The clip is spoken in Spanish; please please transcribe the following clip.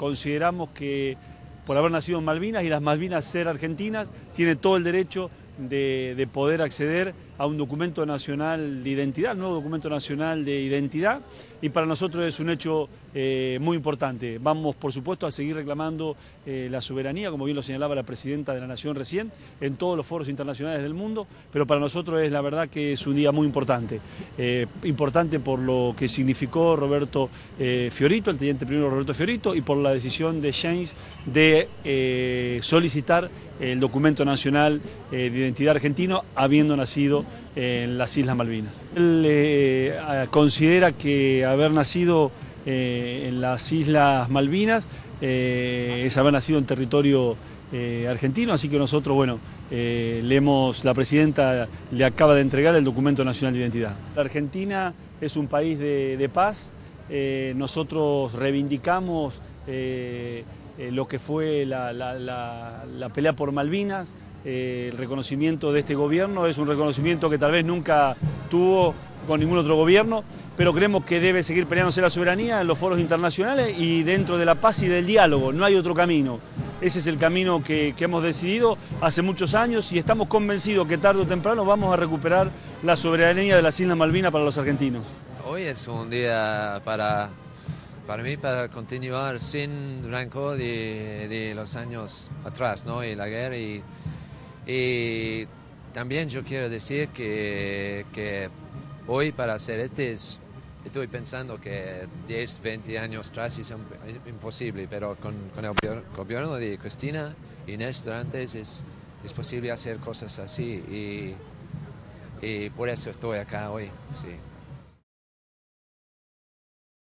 consideramos que por haber nacido en Malvinas y las Malvinas ser argentinas, tiene todo el derecho de, poder acceder a un documento nacional de identidad, nuevo documento nacional de identidad, y para nosotros es un hecho eh, muy importante. Vamos, por supuesto, a seguir reclamando eh, la soberanía, como bien lo señalaba la presidenta de la Nación recién, en todos los foros internacionales del mundo, pero para nosotros es la verdad que es un día muy importante. Eh, importante por lo que significó Roberto Fiorito, el teniente primero Roberto Fiorito, y por la decisión de James de solicitar el documento nacional de identidad argentino, habiendo nacido en las Islas Malvinas. Él considera que haber nacido eh, en las Islas Malvinas, eh, es haber nacido en territorio eh, argentino, así que nosotros, bueno, leemos, la presidenta le acaba de entregar el documento nacional de identidad. La Argentina es un país de, paz, nosotros reivindicamos lo que fue la pelea por Malvinas, el reconocimiento de este gobierno es un reconocimiento que tal vez nunca tuvo con ningún otro gobierno, pero creemos que debe seguir peleándose la soberanía en los foros internacionales y dentro de la paz y del diálogo, no hay otro camino. Ese es el camino que, hemos decidido hace muchos años y estamos convencidos que tarde o temprano vamos a recuperar la soberanía de las Islas Malvinas para los argentinos. Hoy es un día para, para mí para continuar sin rencor de, los años atrás, ¿no? y la guerra. Y, también yo quiero decir que, que Hoy para hacer este estoy pensando que 10, 20 años atrás es imposible, pero con, el gobierno de Cristina y Néstor antes es, es posible hacer cosas así y, y por eso estoy acá hoy. Sí.